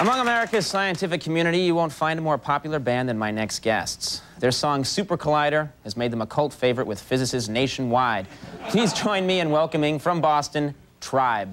Among America's scientific community, you won't find a more popular band than my next guests. Their song Supercollider has made them a cult favorite with physicists nationwide. Please join me in welcoming from Boston, Tribe.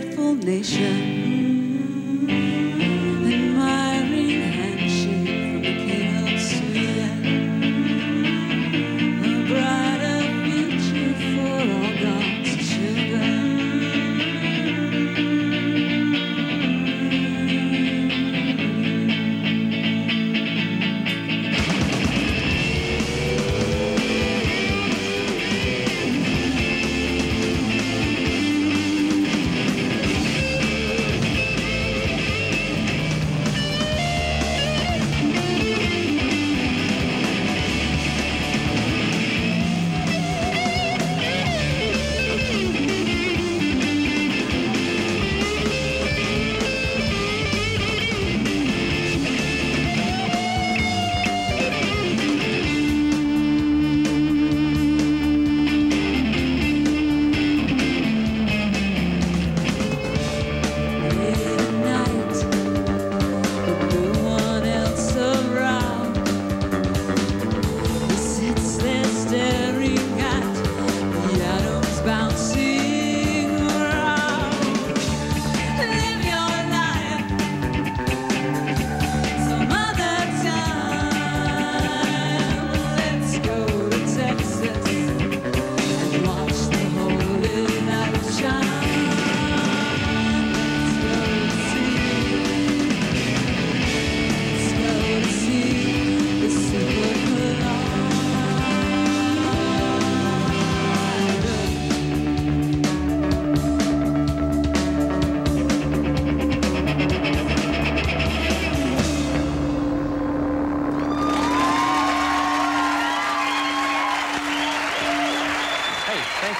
grateful nation.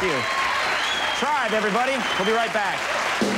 Thank you. Tribe, everybody. We'll be right back.